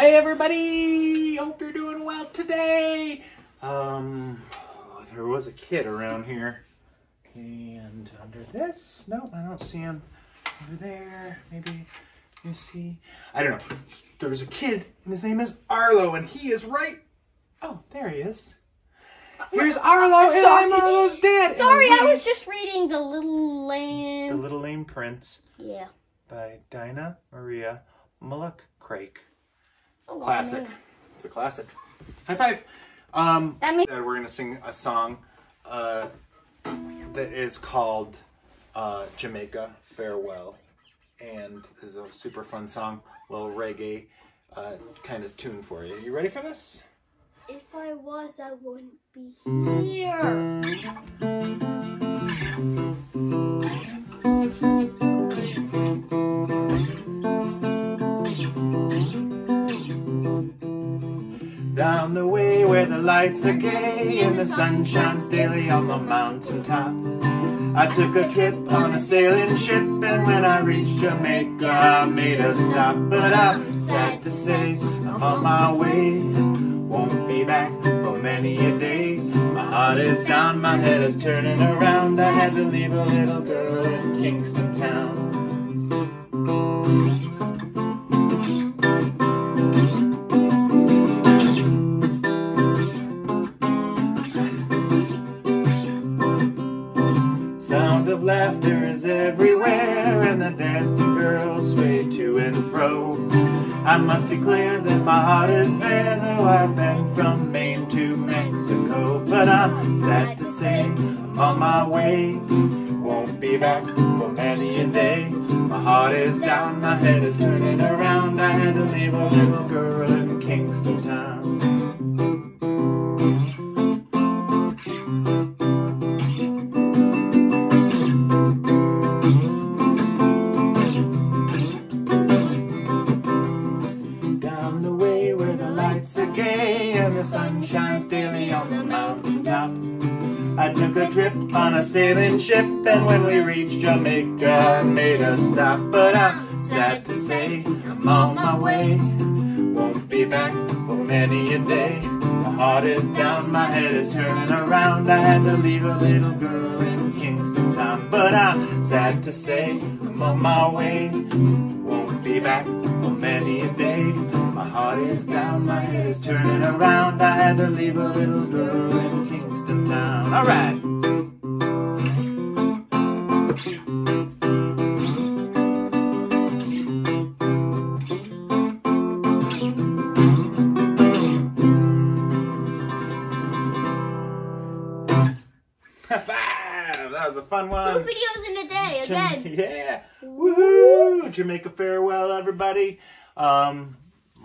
Hey everybody! Hope you're doing well today. Um, there was a kid around here, and under this, no, I don't see him. Over there, maybe you see. I don't know. There's a kid, and his name is Arlo, and he is right. Oh, there he is. Here's Arlo, and I'm Arlo's dad. Sorry, I was just reading The Little Lame. The Little Lame Prince Yeah. by Dinah Maria Mulock Craik. It's Classic. It's a classic. High five. Um, That means- we're gonna sing a song uh, that is called uh, Jamaica Farewell, and is a super fun song, little reggae uh, kind of tune for you. You ready for this? If I was, I wouldn't be here. Down the way where the lights are gay and the sun shines daily on the mountain top. I took a trip on a sailing ship and when I reached Jamaica I made a stop. But I'm sad to say I'm on my way, won't be back for many a day. My heart is down, my head is turning around. I had to leave a little girl in Kingston town. Of laughter is everywhere, and the dancing girls sway to and fro. I must declare that my heart is there, though I've been from Maine to Mexico. But I'm sad to say I'm on my way, won't be back for many a day. My heart is down, my head is turning around. I had to leave a little girl in Kingston town. The sun shines daily on the mountain top. I took a trip on a sailing ship and when we reached Jamaica made a stop. But I'm sad to say I'm on my way, won't be back for many a day. My heart is down, my head is turning around. I had to leave a little girl in Kingston town. But I'm sad to say I'm on my way, won't be back is down, my head is turning around. I had to leave a little girl in Kingston town. All right. Five! That was a fun Two one. videos in a day, Jam- again. Yeah. Woohoo! Jamaica farewell, everybody. Um,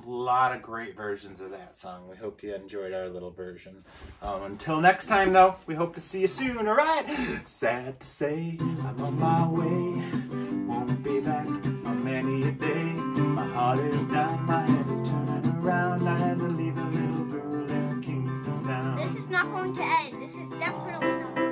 lot of great versions of that song. We hope you enjoyed our little version. Um, until next time, though, we hope to see you soon. All right. Sad to say, I'm on my way. Won't be back for many a day. My heart is down, my head is turning around. I had to leave a little girl in Kingston town. This is not going to end. This is definitely